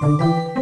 감사합니다.